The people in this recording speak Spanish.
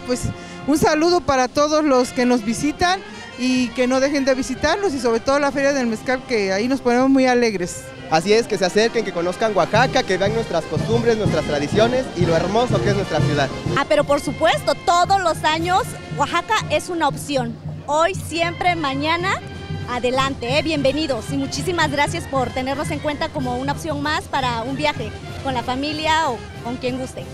pues un saludo para todos los que nos visitan y que no dejen de visitarnos y sobre todo la Feria del Mezcal que ahí nos ponemos muy alegres. Así es, que se acerquen, que conozcan Oaxaca, que vean nuestras costumbres, nuestras tradiciones y lo hermoso que es nuestra ciudad. Ah, pero por supuesto, todos los años Oaxaca es una opción. Hoy, siempre, mañana, adelante, ¿eh? bienvenidos y muchísimas gracias por tenernos en cuenta como una opción más para un viaje con la familia o con quien guste.